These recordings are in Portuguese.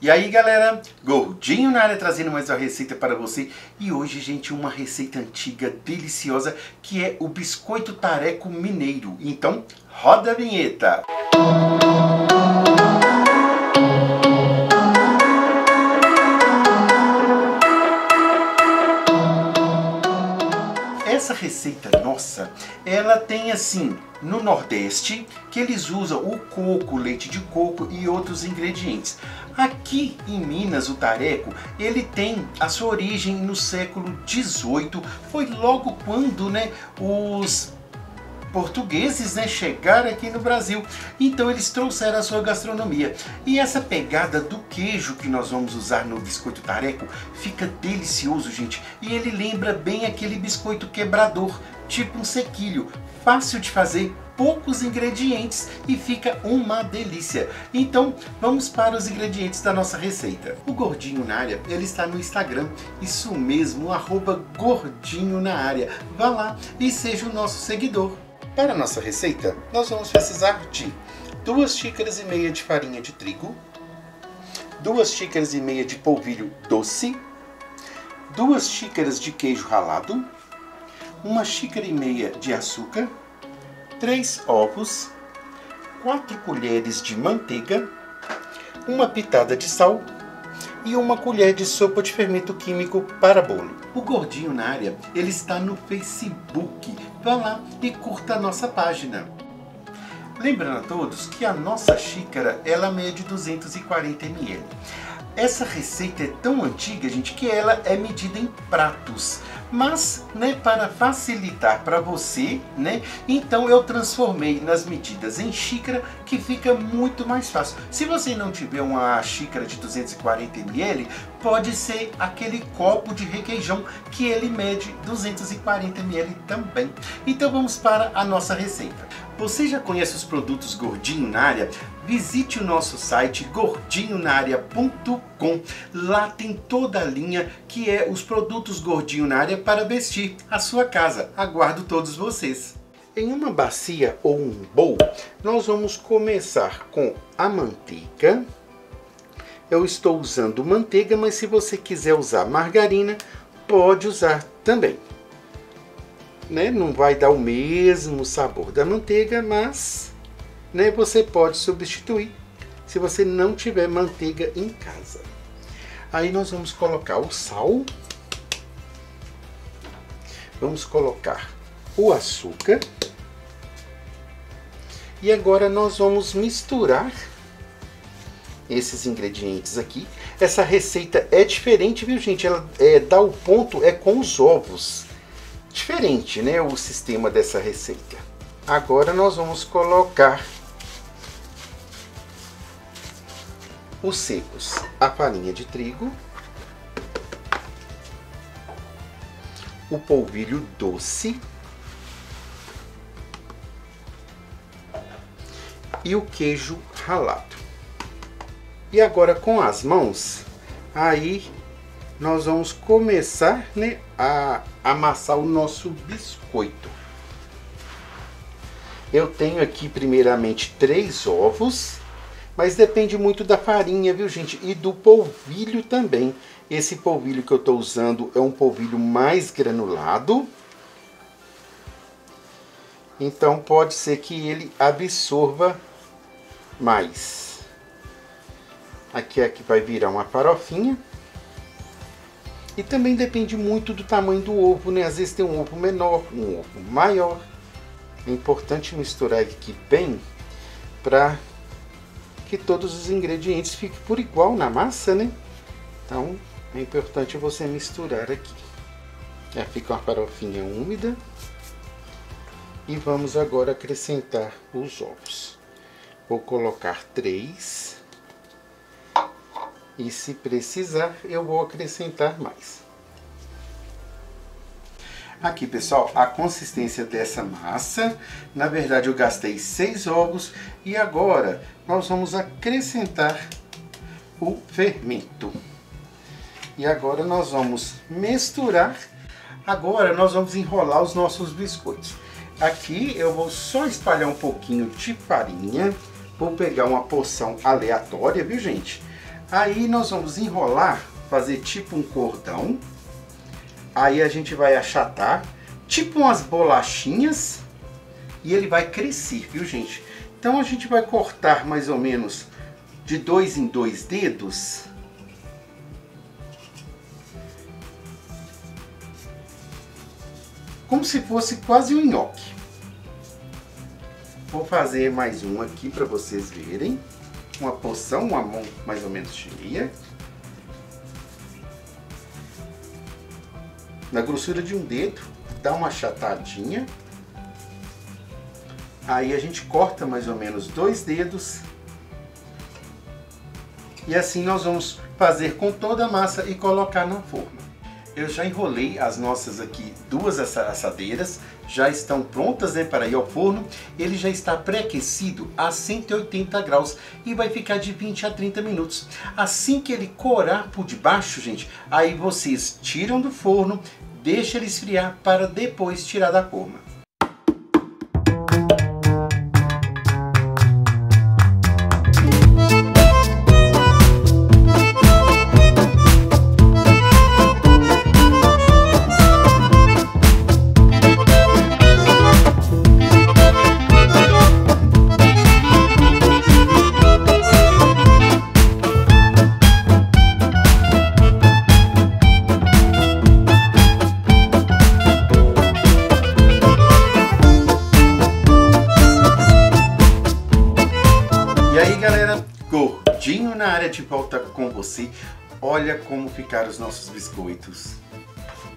E aí galera, Gordinho na área trazendo mais uma receita para você. E hoje gente, uma receita antiga, deliciosa Que é o biscoito tareco mineiro. Então, roda a vinheta Essa receita nossa, ela tem assim, no Nordeste, que eles usam o coco, leite de coco e outros ingredientes. Aqui em Minas, o tareco, ele tem a sua origem no século XVIII, foi logo quando né, os portugueses né, chegaram aqui no Brasil. Então eles trouxeram a sua gastronomia. E essa pegada do queijo que nós vamos usar no biscoito tareco fica delicioso, gente. E ele lembra bem aquele biscoito quebrador, tipo um sequilho, fácil de fazer, poucos ingredientes e fica uma delícia. Então vamos para os ingredientes da nossa receita. O Gordinho na Área, ele está no Instagram, isso mesmo, arroba Gordinho na Área. Vá lá e seja o nosso seguidor. Para a nossa receita, nós vamos precisar de 2 xícaras e meia de farinha de trigo, 2 xícaras e meia de polvilho doce, 2 xícaras de queijo ralado, 1 xícara e meia de açúcar, 3 ovos, 4 colheres de manteiga, uma pitada de sal e uma colher de sopa de fermento químico para bolo. O Gordinho na área, ele está no Facebook. Vá lá e curta a nossa página. Lembrando a todos que a nossa xícara, ela mede 240 ml. Essa receita é tão antiga, gente, que ela é medida em pratos mas né, para facilitar para você, né, então eu transformei nas medidas em xícara que fica muito mais fácil. Se você não tiver uma xícara de 240 ml, pode ser aquele copo de requeijão que ele mede 240 ml também. Então vamos para a nossa receita. Você já conhece os produtos Gordinho na área? Visite o nosso site gordinhonaria.com. Lá tem toda a linha que é os produtos Gordinho na área para vestir a sua casa. Aguardo todos vocês. Em uma bacia ou um bowl, nós vamos começar com a manteiga. Eu estou usando manteiga, mas se você quiser usar margarina, pode usar também. Né, não vai dar o mesmo sabor da manteiga, mas né, você pode substituir se você não tiver manteiga em casa. Aí nós vamos colocar o sal, vamos colocar o açúcar. E agora nós vamos misturar esses ingredientes aqui. Essa receita é diferente, viu gente? Ela é, dá o ponto é com os ovos diferente, né, o sistema dessa receita. Agora nós vamos colocar os secos, a farinha de trigo, o polvilho doce e o queijo ralado. E agora com as mãos, aí nós vamos começar né, a amassar o nosso biscoito. Eu tenho aqui primeiramente três ovos, mas depende muito da farinha, viu gente? E do polvilho também. Esse polvilho que eu estou usando é um polvilho mais granulado. Então pode ser que ele absorva mais. Aqui é que vai virar uma farofinha. E também depende muito do tamanho do ovo, né? Às vezes tem um ovo menor, um ovo maior. É importante misturar aqui bem para que todos os ingredientes fiquem por igual na massa, né? Então é importante você misturar aqui. Já fica uma farofinha úmida. E vamos agora acrescentar os ovos. Vou colocar três. E se precisar, eu vou acrescentar mais. Aqui, pessoal, a consistência dessa massa. Na verdade, eu gastei seis ovos. E agora, nós vamos acrescentar o fermento. E agora nós vamos misturar. Agora nós vamos enrolar os nossos biscoitos. Aqui eu vou só espalhar um pouquinho de farinha. Vou pegar uma porção aleatória, viu gente? Aí nós vamos enrolar, fazer tipo um cordão. Aí a gente vai achatar, tipo umas bolachinhas. E ele vai crescer, viu gente? Então a gente vai cortar mais ou menos de dois em dois dedos. Como se fosse quase um nhoque. Vou fazer mais um aqui para vocês verem. Uma porção, uma mão mais ou menos cheia. Na grossura de um dedo, dá uma achatadinha. Aí a gente corta mais ou menos dois dedos. E assim nós vamos fazer com toda a massa e colocar na forma. Eu já enrolei as nossas aqui duas assadeiras, já estão prontas né, para ir ao forno. Ele já está pré-aquecido a 180 graus e vai ficar de 20 a 30 minutos. Assim que ele corar por debaixo, gente, aí vocês tiram do forno, deixa ele esfriar para depois tirar da forma. Gordinho na área de volta com você. Olha como ficaram os nossos biscoitos.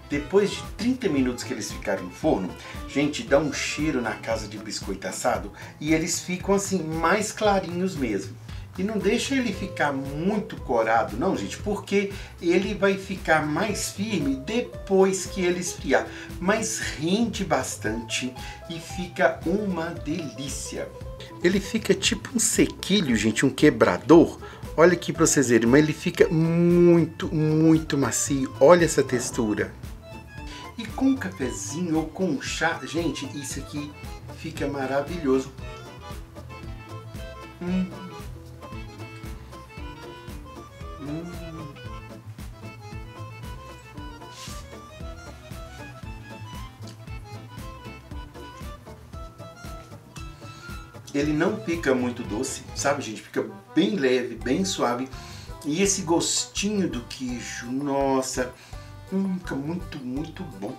Depois de 30 minutos que eles ficaram no forno, gente, dá um cheiro na casa de biscoito assado e eles ficam assim mais clarinhos mesmo. E não deixa ele ficar muito corado não, gente, porque ele vai ficar mais firme depois que ele esfriar. Mas rende bastante e fica uma delícia. Ele fica tipo um sequilho, gente, um quebrador. Olha aqui para vocês verem, mas ele fica muito, muito macio. Olha essa textura. E com um cafezinho ou com um chá, gente, isso aqui fica maravilhoso. Hum. Ele não fica muito doce, sabe gente? Fica bem leve, bem suave. E esse gostinho do queijo, nossa, hum, fica muito, muito bom.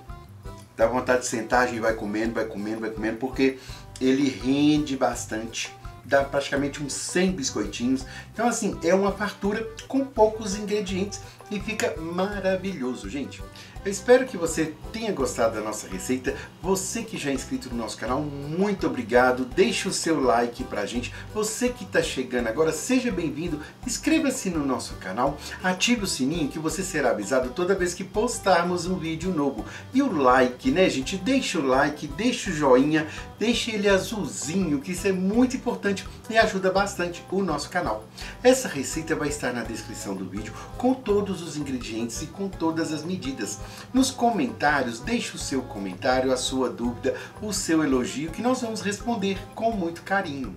Dá vontade de sentar, a gente vai comendo, vai comendo, vai comendo, porque ele rende bastante. Dá praticamente uns 100 biscoitinhos. Então assim, é uma fartura com poucos ingredientes e fica maravilhoso, gente. Eu espero que você tenha gostado da nossa receita. Você que já é inscrito no nosso canal, muito obrigado. Deixe o seu like pra gente. Você que está chegando agora, seja bem-vindo. Inscreva-se no nosso canal, ative o sininho que você será avisado toda vez que postarmos um vídeo novo. E o like, né, gente? Deixe o like, deixe o joinha, deixe ele azulzinho, que isso é muito importante e ajuda bastante o nosso canal. Essa receita vai estar na descrição do vídeo com todos os ingredientes e com todas as medidas. Nos comentários, deixe o seu comentário, a sua dúvida, o seu elogio, que nós vamos responder com muito carinho.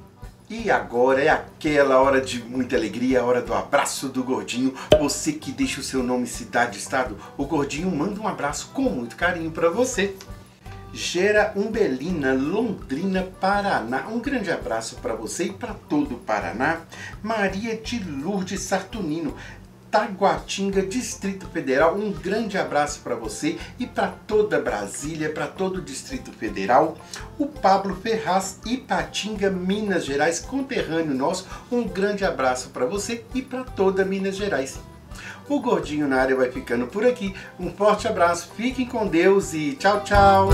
E agora é aquela hora de muita alegria, a hora do abraço do Gordinho. Você que deixa o seu nome, cidade, estado, o Gordinho manda um abraço com muito carinho para você. Gera Umbelina, Londrina, Paraná. Um grande abraço para você e para todo o Paraná. Maria de Lourdes Sartunino. Taguatinga, Distrito Federal. Um grande abraço para você e para toda Brasília, para todo o Distrito Federal. O Pablo Ferraz, Ipatinga, Minas Gerais, conterrâneo nosso. Um grande abraço para você e para toda Minas Gerais. O Gordinho na área vai ficando por aqui. Um forte abraço, fiquem com Deus e tchau, tchau!